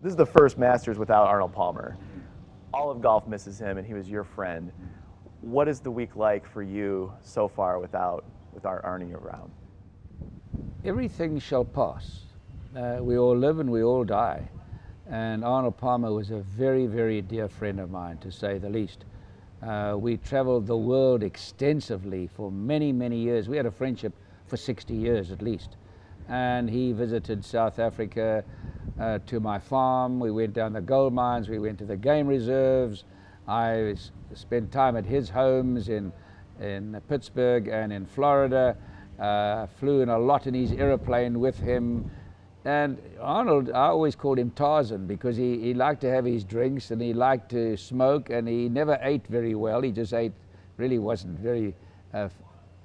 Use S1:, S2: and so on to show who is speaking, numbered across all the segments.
S1: This is the first Masters without Arnold Palmer. All of golf misses him, and he was your friend. What is the week like for you so far without without Arnie around?
S2: Everything shall pass. Uh, we all live and we all die. And Arnold Palmer was a very, very dear friend of mine, to say the least. Uh, we traveled the world extensively for many, many years. We had a friendship for 60 years at least. And he visited South Africa uh, to my farm. We went down the gold mines. We went to the game reserves. I spent time at his homes in, in Pittsburgh and in Florida. Uh, flew in a lot in his aeroplane with him. And Arnold, I always called him Tarzan because he, he liked to have his drinks and he liked to smoke and he never ate very well. He just ate, really wasn't very, uh,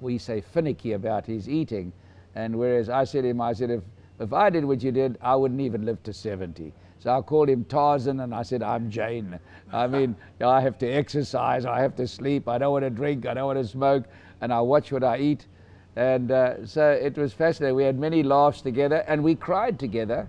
S2: we say, finicky about his eating. And whereas I said to him, I said, if, if I did what you did, I wouldn't even live to 70. So I called him Tarzan and I said, I'm Jane. I mean, I have to exercise, I have to sleep, I don't want to drink, I don't want to smoke, and I watch what I eat. And uh, so it was fascinating. We had many laughs together and we cried together.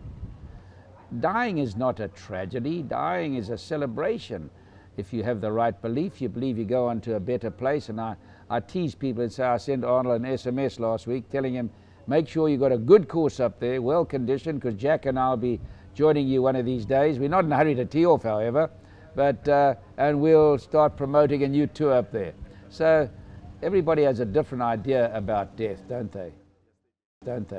S2: Dying is not a tragedy, dying is a celebration. If you have the right belief, you believe you go on to a better place. And I, I tease people and say, I sent Arnold an SMS last week telling him, make sure you've got a good course up there, well conditioned, because Jack and I will be joining you one of these days. We're not in a hurry to tee off, however, but, uh, and we'll start promoting a new tour up there. So everybody has a different idea about death, don't they? Don't they?